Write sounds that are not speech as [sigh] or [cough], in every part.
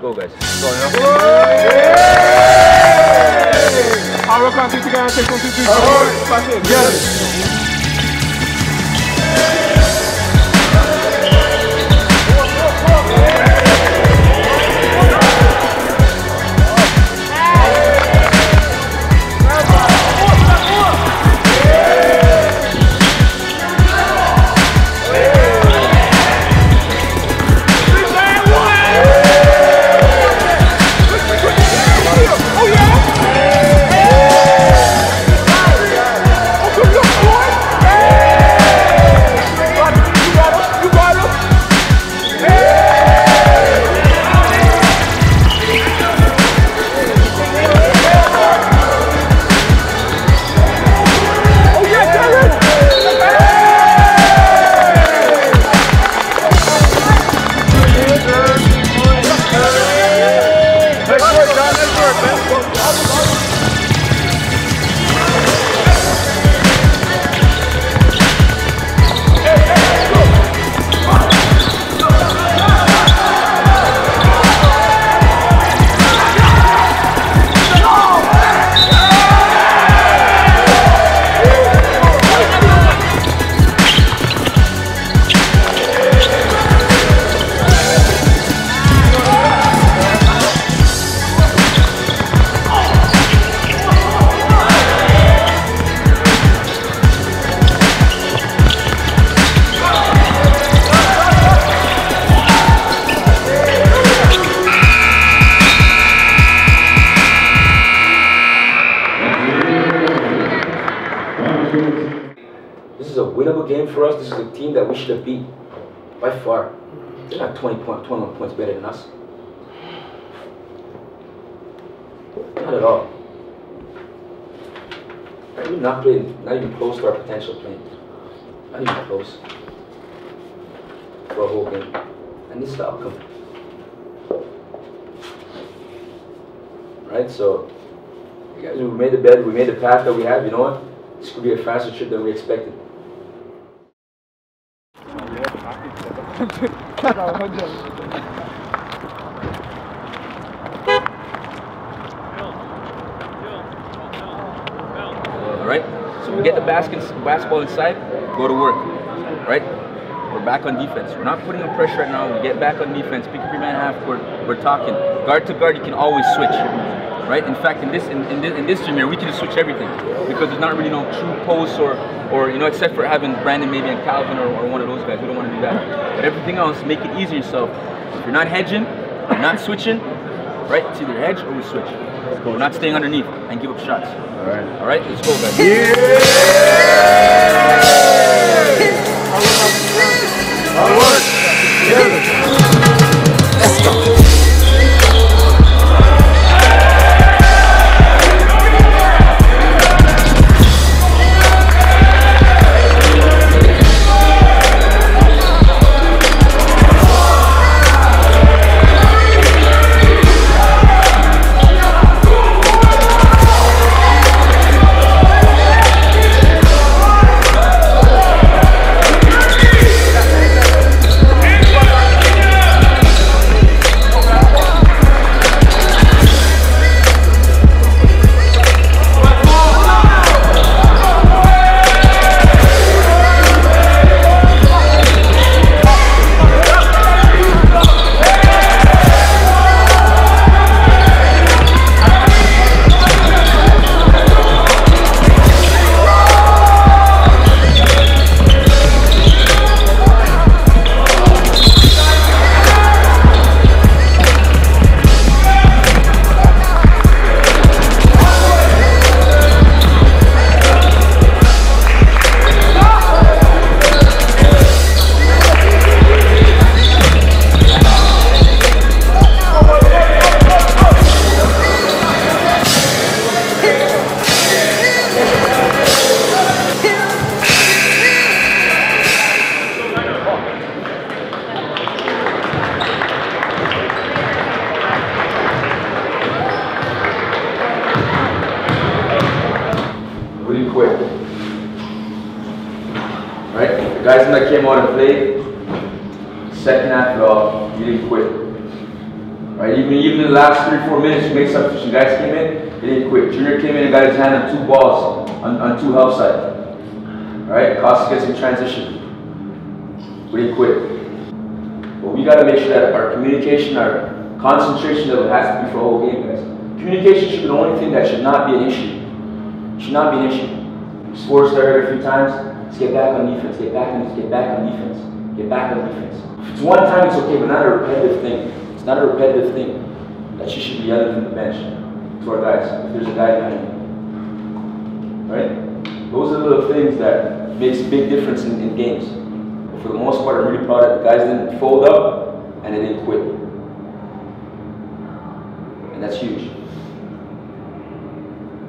Let's go, guys. Alright, come on, guys. Take one, two, three, four. Back in. Yes. Team that we should have beat by far. They're not 20 point, 21 points better than us. Not at all. We're not playing, not even close to our potential playing. Not even close. For a whole game. And this is the outcome. Right, so guys, we made the bed, we made the path that we have, you know what? This could be a faster trip than we expected. All right. So we get the basket, basketball inside, go to work. Right. We're back on defense. We're not putting on pressure right now. We get back on defense. Pick up your man half court. We're talking guard to guard. You can always switch. Right. In fact, in this in, in this in this gym here, we can just switch everything because there's not really no true posts or or you know except for having Brandon maybe and Calvin or, or one of those guys. We don't want to do that. But everything else, make it easy yourself. If you're not hedging, you're not switching. Right. It's either hedge or we switch. We're not staying underneath and give up shots. All right. All right. Let's go, guys. quit. [laughs] the last three, four minutes, you made substitution. Guys came in, they didn't quit. Junior came in and got his hand on two balls on, on two help side. Right? Costa gets in transition. We didn't quit. But we gotta make sure that our communication, our concentration level has to be for the whole game, guys. Communication should be the only thing that should not be an issue. Should not be an issue. Sports started a few times. Let's get back on defense. Get back on. Let's get back on defense. Get back on defense. If it's one time, it's okay, but not a repetitive thing. It's not a repetitive thing that you should be yelling from the bench to our guys. If there's a guy behind you, right? Those are the little things that makes big difference in, in games. But for the most part, I'm really proud that the guys didn't fold up and they didn't quit. And that's huge.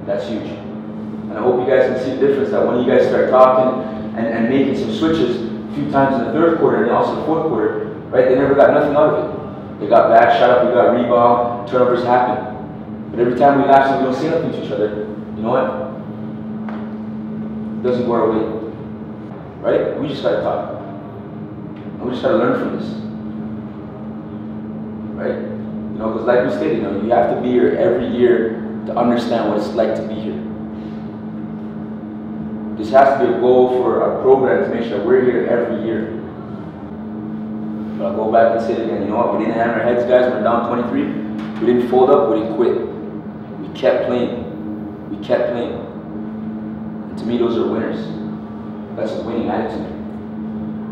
That's huge. And I hope you guys can see the difference that when you guys start talking and, and making some switches a few times in the third quarter and also the fourth quarter, right, they never got nothing out of it. They got back, shot up, we got rebound, turnovers happen. But every time we and we don't say nothing to each other, you know what? It doesn't go our way. Right? We just gotta talk. And we just gotta learn from this. Right? You know, because like we stated, you know, you have to be here every year to understand what it's like to be here. This has to be a goal for our program to make sure we're here every year. But I'll go back and say it again. You know what? We didn't hammer our heads, guys. We're down 23. We didn't fold up. We didn't quit. We kept playing. We kept playing. And to me, those are winners. That's a winning attitude.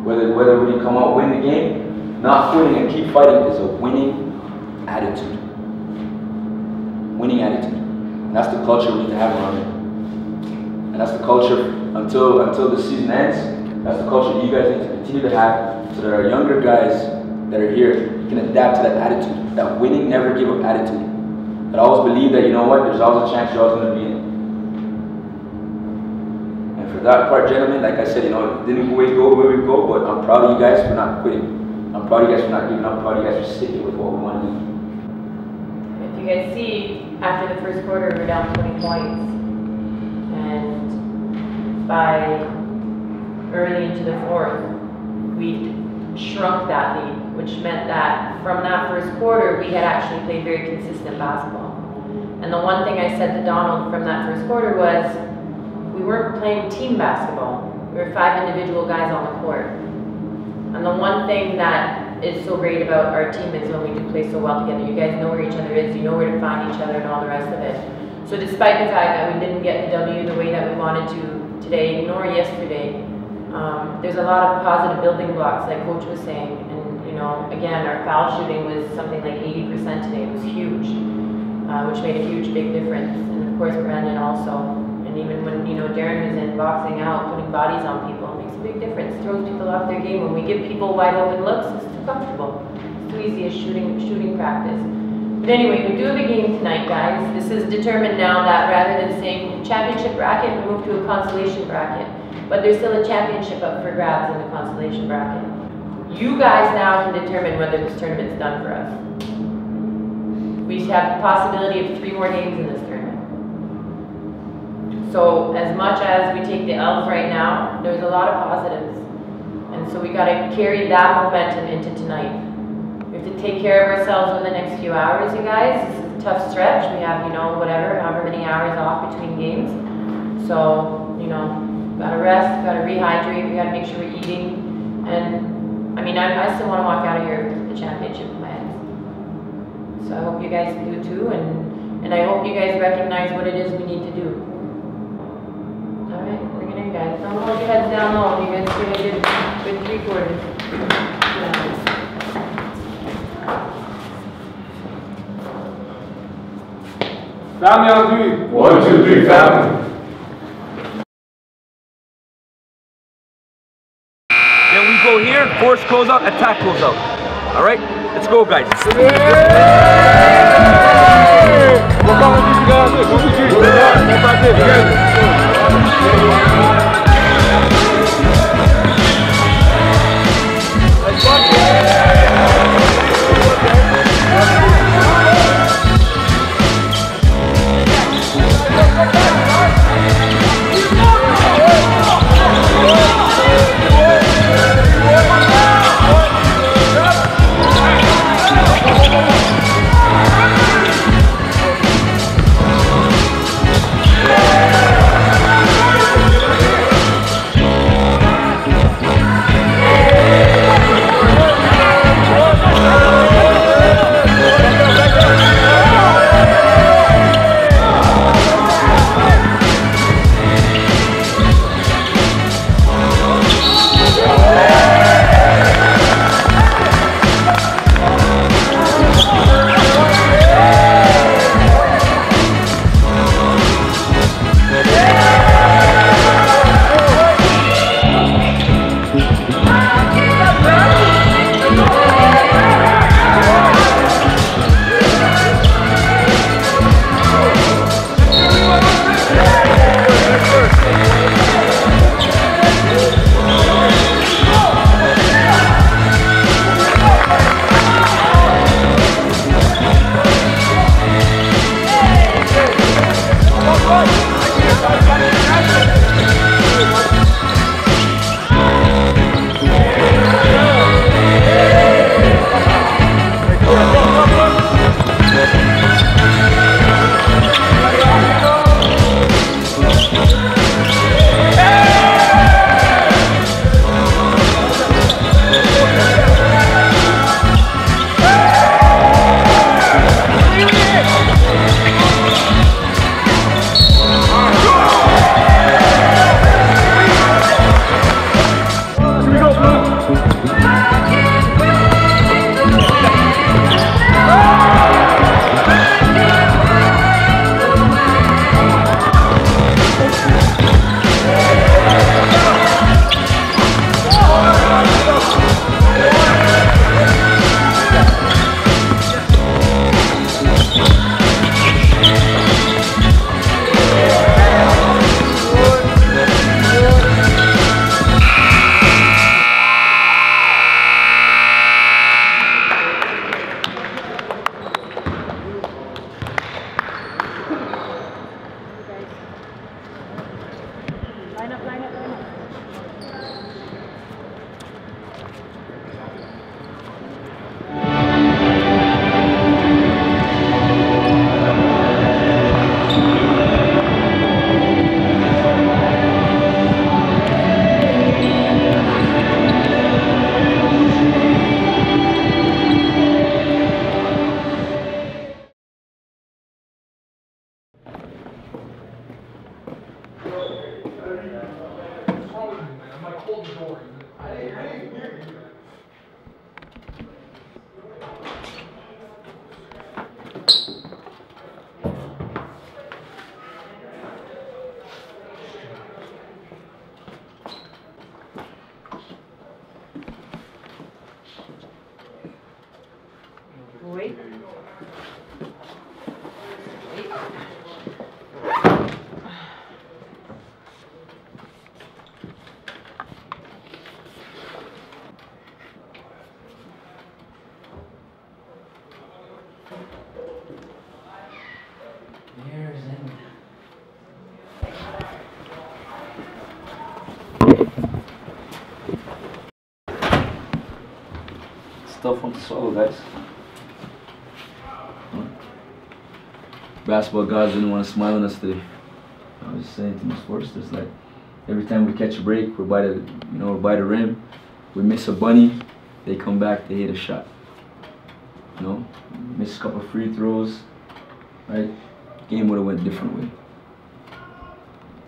Whether whether we come out win the game, not quitting and keep fighting is a winning attitude. Winning attitude. And that's the culture we need to have around here. And that's the culture until until the season ends. That's the culture you guys need to continue to have so that our younger guys that are here can adapt to that attitude, that winning, never give up attitude. That always believe that you know what, there's always a chance you're always going to be in. And for that part, gentlemen, like I said, you know, didn't go go where we go, but I'm proud of you guys for not quitting. I'm proud of you guys for not giving up. I'm proud of you guys for sticking with what we want to do. If you guys see, after the first quarter, we're down 20 points. And by early into the fourth, we shrunk that lead, which meant that from that first quarter, we had actually played very consistent basketball. And the one thing I said to Donald from that first quarter was, we weren't playing team basketball. We were five individual guys on the court. And the one thing that is so great about our team is when we do play so well together. You guys know where each other is, you know where to find each other and all the rest of it. So despite the fact that we didn't get the W the way that we wanted to today, nor yesterday, um, there's a lot of positive building blocks, like Coach was saying. And, you know, again, our foul shooting was something like 80% today. It was huge, uh, which made a huge, big difference. And of course, Brandon also. And even when, you know, Darren was in boxing out, putting bodies on people, it makes a big difference. Throws people off their game. When we give people wide open looks, it's too comfortable. It's too easy as shooting, shooting practice. But anyway, we do have a game tonight, guys. This is determined now that rather than saying championship bracket, we move to a consolation bracket. But there's still a championship up for grabs in the consolation bracket. You guys now can determine whether this tournament's done for us. We have the possibility of three more games in this tournament. So as much as we take the L's right now, there's a lot of positives. And so we gotta carry that momentum into tonight. We have to take care of ourselves over the next few hours, you guys. This is a tough stretch. We have, you know, whatever, however many hours off between games. So, you know, gotta rest, gotta rehydrate, we gotta make sure we're eating. And, I mean, I, I still wanna walk out of here with the championship in. So I hope you guys do too, and, and I hope you guys recognize what it is we need to do. All right, bring it in, guys. Don't hold your heads down low. You guys did a good, good three quarters. Yeah. Family on three. One, two, three, family. Then we go here, force close out, attack close out. All right? Let's go, guys. What tough one to swallow, guys. Basketball guys didn't want to smile on us today. I was just saying to Miss Forrester, it's like every time we catch a break, we're by the, you know, we're by the rim. We miss a bunny, they come back, they hit a shot. You know, miss a couple free throws, right? Game would have went a different way.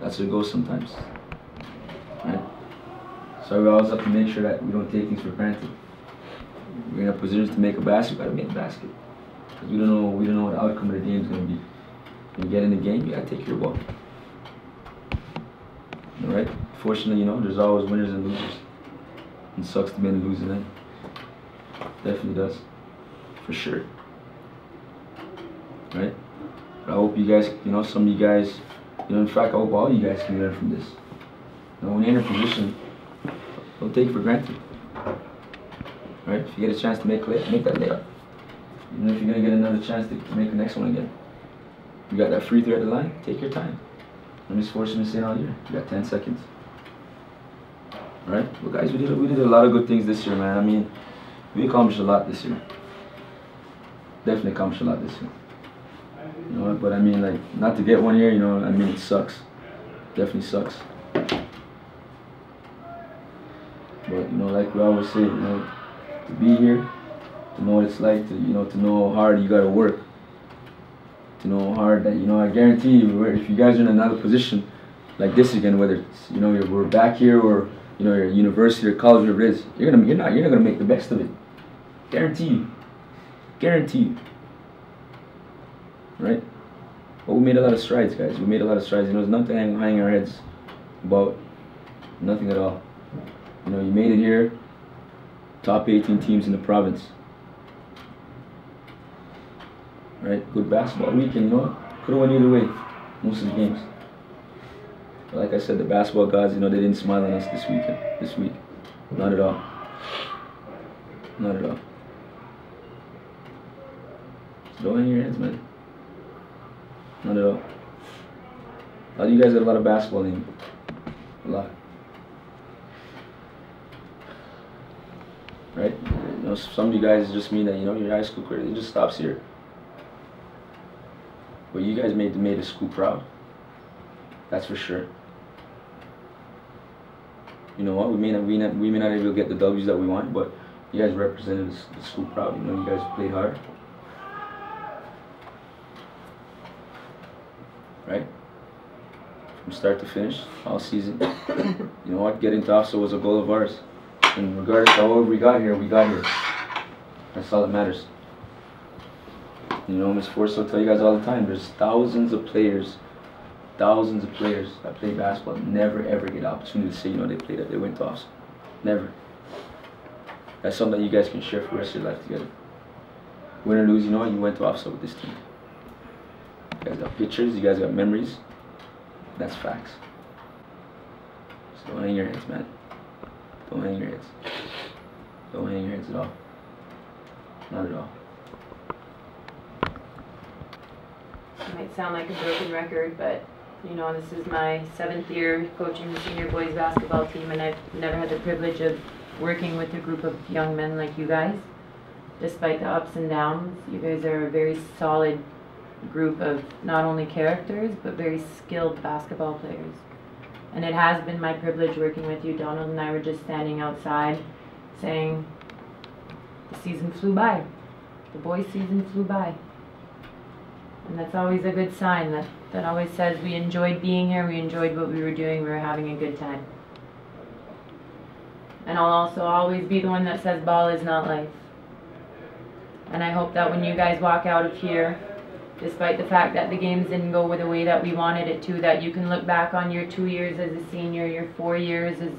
That's how it goes sometimes, right? So we always have to make sure that we don't take things for granted. We're in a position to make a basket, we gotta make a basket. Because we don't know we don't know what the outcome of the game is gonna be. When you get in the game, you gotta take your ball. Alright? Fortunately, you know, there's always winners and losers. It sucks to be in the losing end. Definitely does. For sure. Right? But I hope you guys, you know, some of you guys, you know, in fact, I hope all you guys can learn from this. You know, when you're in a position, don't take it for granted. Right? If you get a chance to make a lay, make that layup. Even if you're gonna get another chance to, make the next one again. You got that free throw at the line, take your time. I'm just fortunate to say all year. You got 10 seconds. Alright? Well guys, we did we did a lot of good things this year, man. I mean, we accomplished a lot this year. Definitely accomplished a lot this year. You know, but I mean like not to get one year, you know, I mean it sucks. Definitely sucks. But you know, like we always say, you know, to be here, to know what it's like to you know to know how hard you gotta work. To know how hard that you know I guarantee you if you guys are in another position like this again, whether it's you know we're back here or you know you're at university or college whatever it is, you're gonna you're not you're not gonna make the best of it. Guarantee you. Guarantee you. Right? But we made a lot of strides, guys. We made a lot of strides. You know, there's nothing hang, hanging our heads about. Nothing at all. You know, you made it here. Top 18 teams in the province. Right? Good basketball weekend, you know? Could have went either way, most of the games. But like I said, the basketball gods, you know, they didn't smile on us this weekend, this week. Not at all. Not at all. Don't hang your heads, man. Not at all. A lot of you guys got a lot of basketball in you. A lot. Right? You know, some of you guys just mean that, you know, your high school career, it just stops here. But you guys made made the school proud. That's for sure. You know what? We may not we not we may not able to get the W's that we want, but you guys represented the, school proud. You know, you guys played hard. Right? From start to finish, all season. [coughs] you know what? Getting to OFSAA was a goal of ours. And regardless of however we got here, we got here. That's all that matters. You know, Miss Force will tell you guys all the time, there's thousands of players, thousands of players that play basketball never ever get the opportunity to say, you know, they played that they went to OFSAA. Never. That's something that you guys can share for the rest of your life together. Win or lose, you know what? You went to OFSAA with this team. You guys got pictures, you guys got memories. That's facts. So hang your hands, man. Don't hang your heads. Don't at all. Not at all. It might sound like a broken record, but, you know, this is my seventh year coaching the senior boys basketball team, and I've never had the privilege of working with a group of young men like you guys. Despite the ups and downs, you guys are a very solid group of not only characters, but very skilled basketball players. And it has been my privilege working with you. Donald and I were just standing outside saying, the season flew by. The boys' season flew by. And that's always a good sign. That, that always says we enjoyed being here, we enjoyed what we were doing, we were having a good time. And I'll also always be the one that says ball is not life. And I hope that when you guys walk out of here, despite the fact that the games didn't go the way that we wanted it to, that you can look back on your two years as a senior, your four years as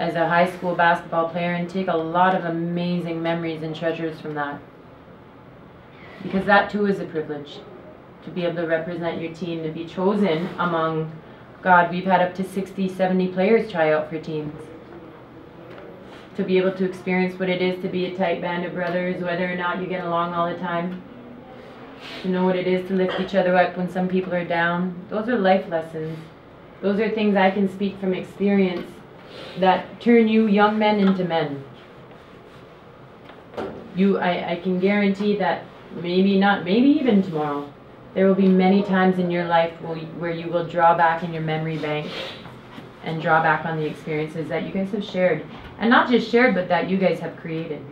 as a high school basketball player and take a lot of amazing memories and treasures from that. Because that too is a privilege to be able to represent your team, to be chosen among, God, we've had up to 60, 70 players try out for teams. To be able to experience what it is to be a tight band of brothers, whether or not you get along all the time. To know what it is to lift each other up when some people are down. Those are life lessons. Those are things I can speak from experience that turn you young men into men. You, I, I can guarantee that maybe not, maybe even tomorrow, there will be many times in your life where you, where you will draw back in your memory bank and draw back on the experiences that you guys have shared. And not just shared, but that you guys have created.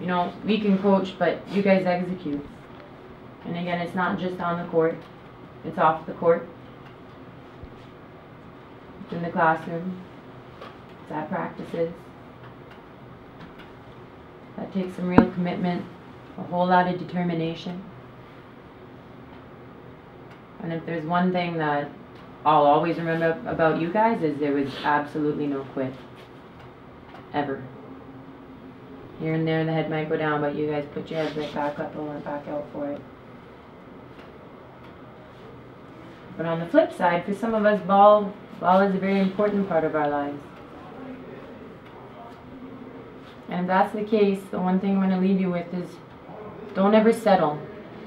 You know, we can coach, but you guys execute. And again, it's not just on the court, it's off the court. It's in the classroom. It's at practices. That takes some real commitment, a whole lot of determination. And if there's one thing that I'll always remember about you guys is there was absolutely no quit. Ever. Here and there the head might go down, but you guys put your head right back up and went back out for it. But on the flip side, for some of us, ball ball is a very important part of our lives. And if that's the case, the one thing I'm going to leave you with is don't ever settle.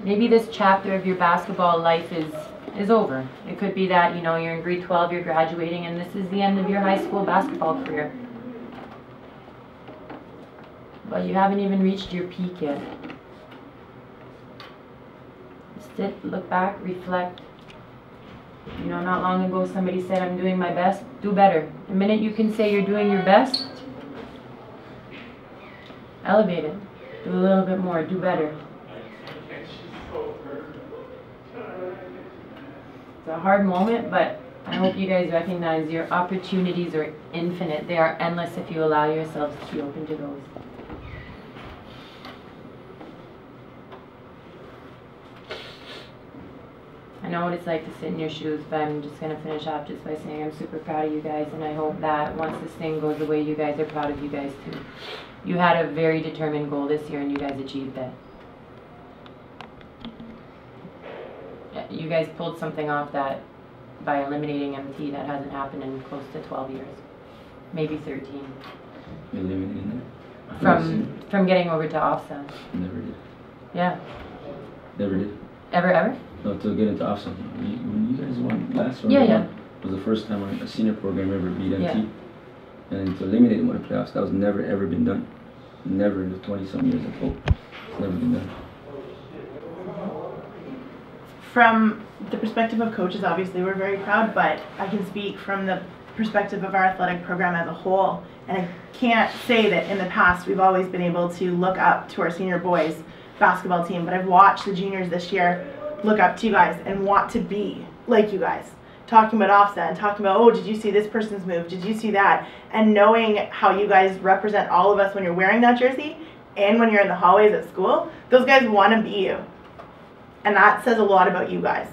Maybe this chapter of your basketball life is is over. It could be that, you know, you're in grade 12, you're graduating, and this is the end of your high school basketball career. But you haven't even reached your peak yet. Sit, look back, reflect. You know, not long ago somebody said, I'm doing my best, do better. The minute you can say you're doing your best, elevate it. Do a little bit more, do better. It's a hard moment, but I hope you guys recognize your opportunities are infinite. They are endless if you allow yourselves to be open to those. I know what it's like to sit in your shoes, but I'm just gonna finish off just by saying I'm super proud of you guys, and I hope that once this thing goes away, you guys are proud of you guys too. You had a very determined goal this year, and you guys achieved it. You guys pulled something off that by eliminating MT that hasn't happened in close to 12 years, maybe 13. You're living in there. From from getting over to OFSAA. Never did. Yeah. Never did. Ever ever? No, to get into. You, when you guys won last round, Yeah, yeah. was the first time a senior program ever beat MT. Yeah. And to eliminate them in the playoffs, that was never ever been done. Never in the 20 some years of hope. It's never been done. From the perspective of coaches, obviously, we're very proud, but I can speak from the perspective of our athletic program as a whole. And I can't say that in the past we've always been able to look up to our senior boys basketball team, but I've watched the juniors this year look up to you guys and want to be like you guys. Talking about OFSAA and talking about, oh, did you see this person's move? Did you see that? And knowing how you guys represent all of us when you're wearing that jersey and when you're in the hallways at school, those guys want to be you and that says a lot about you guys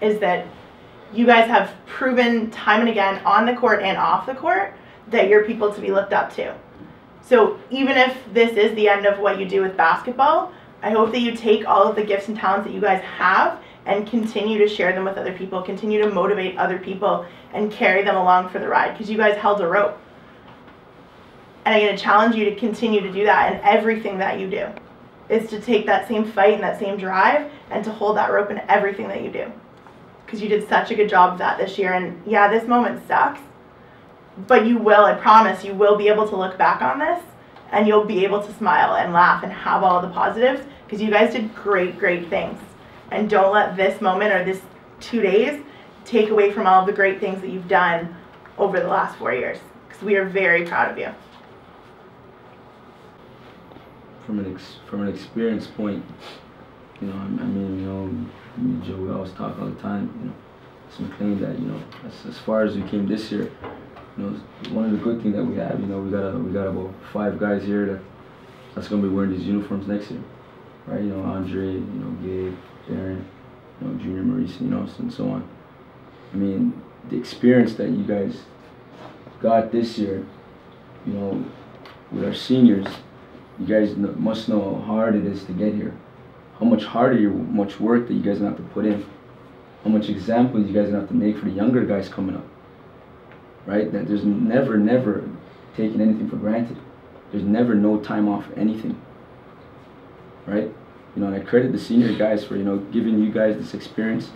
is that you guys have proven time and again on the court and off the court that you're people to be looked up to so even if this is the end of what you do with basketball i hope that you take all of the gifts and talents that you guys have and continue to share them with other people continue to motivate other people and carry them along for the ride because you guys held a rope and i'm going to challenge you to continue to do that in everything that you do is to take that same fight and that same drive and to hold that rope in everything that you do. Because you did such a good job of that this year. And yeah, this moment sucks, but you will, I promise, you will be able to look back on this and you'll be able to smile and laugh and have all the positives because you guys did great, great things. And don't let this moment or this two days take away from all the great things that you've done over the last four years because we are very proud of you. from an from an experience point, you know, I, mean, you know, me and Joe, we always talk all the time. You know, some claim that you know, as, as far as we came this year, you know, one of the good things that we have, you know, we got a, we got about five guys here that that's gonna be wearing these uniforms next year, right? You know, Andre, you know, Gabe, Darren, you know, Junior Maurice, you know, and so on. I mean, the experience that you guys got this year, you know, with our seniors you guys must know how hard it is to get here. How much harder, you, much work that you guys have to put in. How much examples you guys have to make for the younger guys coming up. Right? That there's never, never taking anything for granted. There's never no time off anything. Right? You know, and I credit the senior guys for, you know, giving you guys this experience,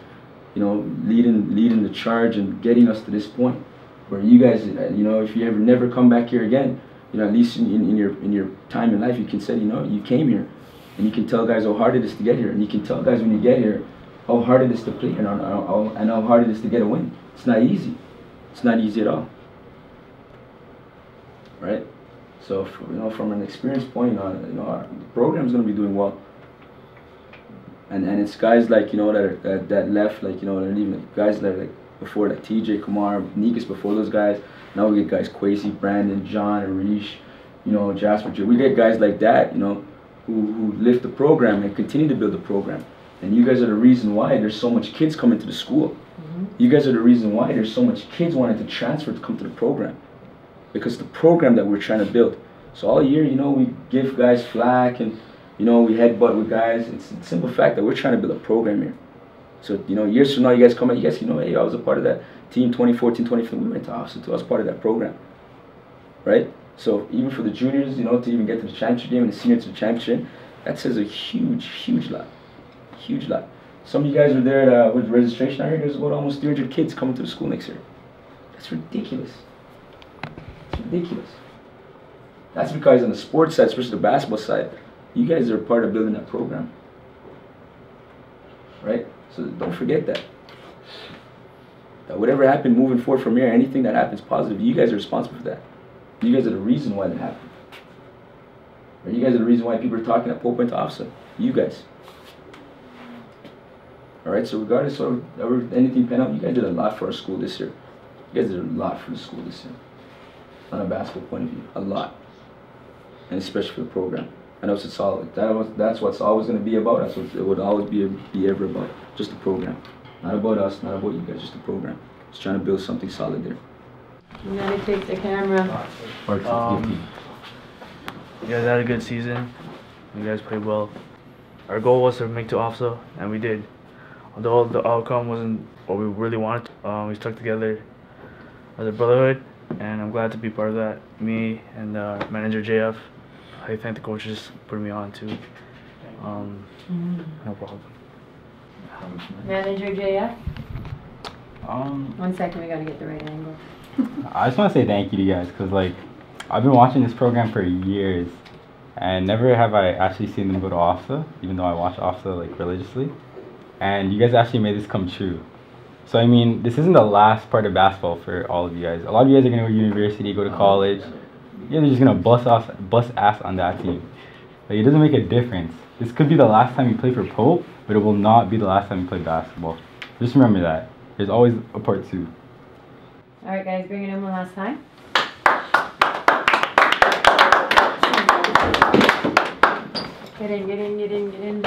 you know, leading leading the charge and getting us to this point. Where you guys, uh, you know, if you ever never come back here again, you know, at least in, in, in, your in your time in life, you can say, you know, you came here, and you can tell guys how hard it is to get here, and you can tell guys when you get here how hard it is to play, and how, and how hard it is to get a win. It's not easy. It's not easy at all. Right. So, you know, from an experience point, know, you know our program's gonna be doing well. And and it's guys like you know that are, that that left, like you know, are even guys that like before like TJ Kumar, Nikas before those guys now we get guys Quasi, Brandon, John, Arish, you know, Jasper. We get guys like that, you know, who, who lift the program and continue to build the program. And you guys are the reason why there's so much kids coming to the school. Mm-hmm. You guys are the reason why there's so much kids wanting to transfer to come to the program. Because the program that we're trying to build. So all year, you know, we give guys flack and, you know, we headbutt with guys. It's the simple fact that we're trying to build a program here. So, you know, years from now, you guys come out, you guys, you know, hey, I was a part of that team 2014, 2015. We went to OFSAA too. I was part of that program. Right? So even for the juniors, you know, to even get to the championship game and the seniors to the championship, that says a huge, huge lot. Huge lot. Some of you guys are there uh, with registration. I heard there's about almost 300 kids coming to the school next year. That's ridiculous. It's ridiculous. That's because on the sports side, especially the basketball side, you guys are part of building that program. Right? So don't forget that. That whatever happened moving forward from here, anything that happens positive, you guys are responsible for that. You guys are the reason why that happened. Or you guys are the reason why people are talking at Pope went to. You guys. Alright, so regardless of anything pan out, you guys did a lot for our school this year. You guys did a lot for the school this year. On a basketball point of view. A lot. And especially for the program. I know it's all that was that's what's always gonna be about. That's what it would always be be ever about. Just the program. Not about us, not about you guys, just the program. Just trying to build something solid there. You gotta take the camera. Um, you guys had a good season. You guys played well. Our goal was to make to OFSAA, and we did. Although the outcome wasn't what we really wanted, um, we stuck together as a brotherhood, and I'm glad to be part of that. Me and uh, manager JF, I thank the coaches for putting me on too. Um, mm -hmm. No problem. Manager JF? Um, One second, we gotta get the right angle. I just want to say thank you to you guys because like I've been watching this program for years, and never have I actually seen them go to OFSAA, even though I watch OFSAA like religiously, and you guys actually made this come true. So I mean, this isn't the last part of basketball for all of you guys. A lot of you guys are gonna go to university, go to oh, college. You guys are just gonna bust off, bust ass on that team. Like it doesn't make a difference. This could be the last time you play for Pope, but it will not be the last time you play basketball. Just remember that. There's always a part two. All right, guys, bring it in one last time. Get in, get in, get in, get in.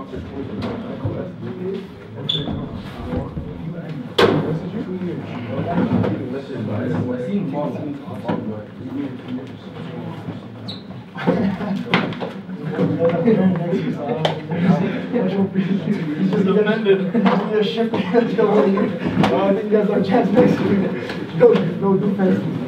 Just amended. You're shifting. I think there's no chance next week. No, no defense.